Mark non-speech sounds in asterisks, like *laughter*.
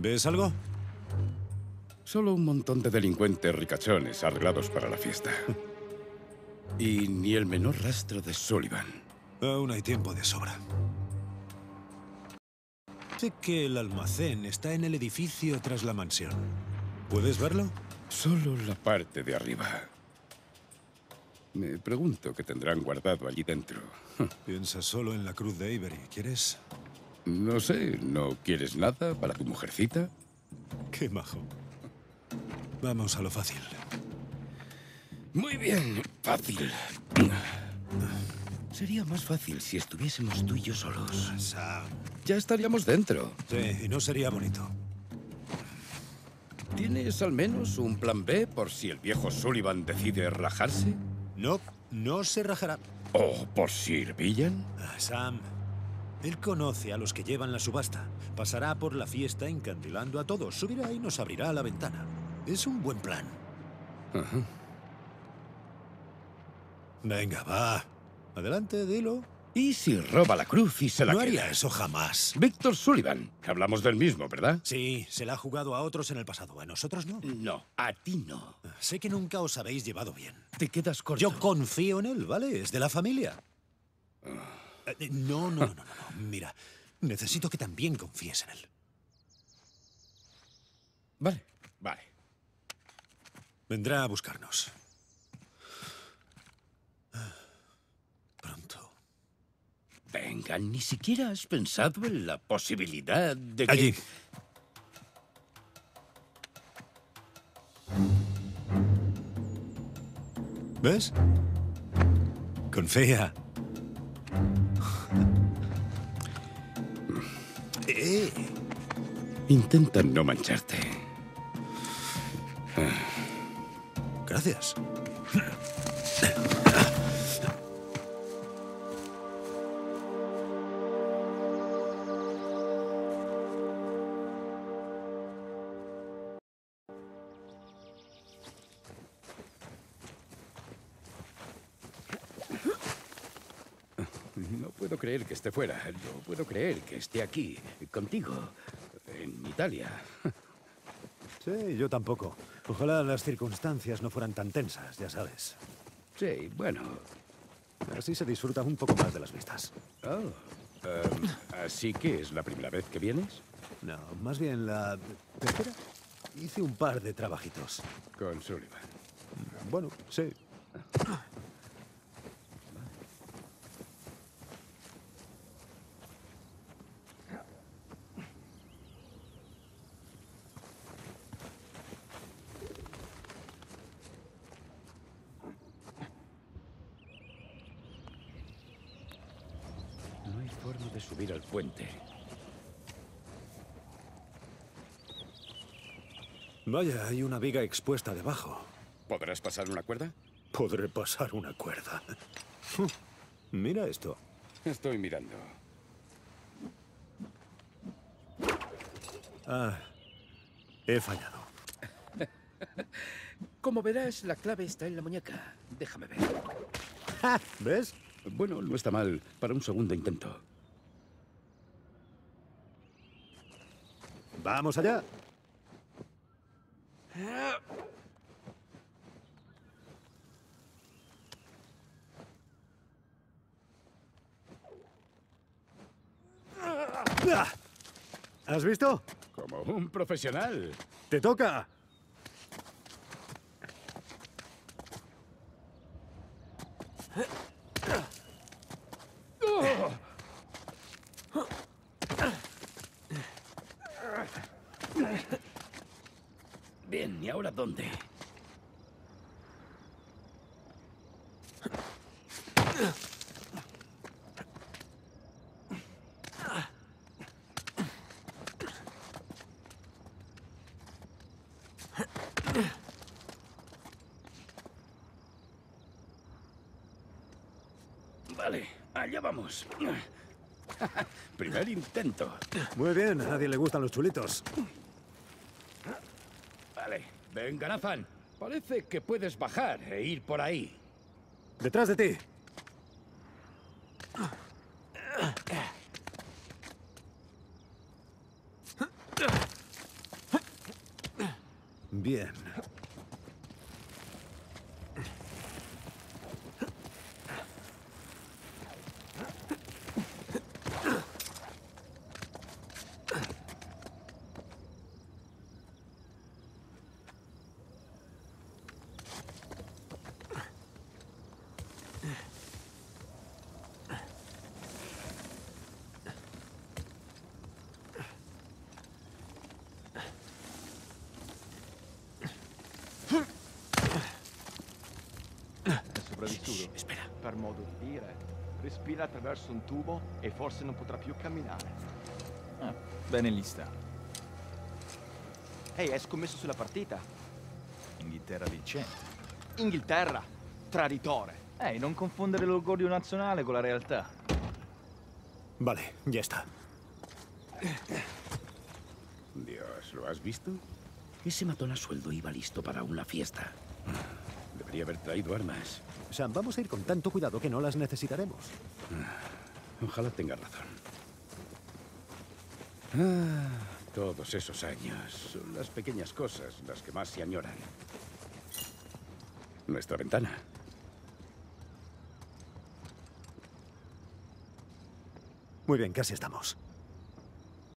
¿Ves algo? Solo un montón de delincuentes ricachones arreglados para la fiesta. Y ni el menor rastro de Sullivan. Aún hay tiempo de sobra. Sé que el almacén está en el edificio tras la mansión. ¿Puedes verlo? Solo la parte de arriba. Me pregunto qué tendrán guardado allí dentro. Piensa solo en la cruz de Avery. ¿Quieres? No sé, ¿no quieres nada para tu mujercita? Qué majo. Vamos a lo fácil. Muy bien, fácil. Sería más fácil si estuviésemos tú y yo solos. Sam. Ya estaríamos dentro. Sí, y no sería bonito. ¿Tienes al menos un plan B por si el viejo Sullivan decide rajarse? No, no se rajará. ¿O por Sir Villan? Ah, Sam, él conoce a los que llevan la subasta. Pasará por la fiesta encandilando a todos. Subirá y nos abrirá la ventana. Es un buen plan. Ajá. Venga, va. Adelante, dilo. ¿Y si roba la cruz y se la no queda? haría eso jamás. Víctor Sullivan. Hablamos del mismo, ¿verdad? Sí, se la ha jugado a otros en el pasado. A nosotros no. No, a ti no. Sé que nunca os habéis llevado bien. Te quedas corto. Yo confío en él, ¿vale? Es de la familia. Eh, No, no, no, no, no. Mira, necesito que también confíes en él. Vale, vale. Vendrá a buscarnos. Pronto. Venga, ni siquiera has pensado en la posibilidad de que... Allí. ¿Ves? Confía. Intenta no mancharte. gracias. No puedo creer que esté fuera. No puedo creer que esté aquí, contigo, en Italia. Sí, yo tampoco. Ojalá las circunstancias no fueran tan tensas, ya sabes. Sí, bueno. Así se disfruta un poco más de las vistas. Oh, em, ¿Así que es la primera vez que vienes? No, más bien la tercera. Hice un par de trabajitos. Con Sullivan. Bueno, sí. Forma de subir al puente. Vaya, hay una viga expuesta debajo. ¿Podrás pasar una cuerda? Podré pasar una cuerda. *laughs* Mira esto. Estoy mirando. Ah, he fallado. *laughs* Como verás, la clave está en la muñeca. Déjame ver. *laughs* ¿Ves? Bueno, no está mal para un segundo intento. Vamos allá. Ah. ¿Has visto? Como un profesional. ¡Te toca! Bien, ¿y ahora dónde? Vale, allá vamos. *laughs* Primer intento. Muy bien, a nadie le gustan los chulitos. Vale, Venga, Nathan. Parece que puedes bajar e ir por ahí. Detrás de ti. Bien. Sopravvissuto? Espera. Per modo di dire. Respira attraverso un tubo e forse non potrà più camminare. Ah, bene gli sta. Ehi, hai scommesso sulla partita? Inghilterra vincente. Inghilterra! Traditore! Ehi, non confondere l'orgoglio nazionale con la realtà. Vale, ya está. Dios, ¿lo has visto? Ese matón a sueldo iba listo para una fiesta. Debería haber traído armas. Sam, vamos a ir con tanto cuidado que no las necesitaremos. Ojalá tenga razón. Ah, todos esos años son las pequeñas cosas las que más se añoran. Nuestra ventana. Muy bien, casi estamos.